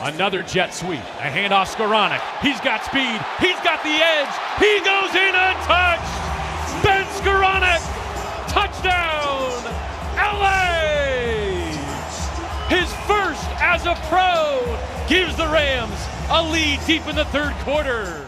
Another jet sweep. A handoff Skowronek. He's got speed. He's got the edge. He goes in untouched. Ben Skowronek. Touchdown. LA. His first as a pro gives the Rams a lead deep in the third quarter.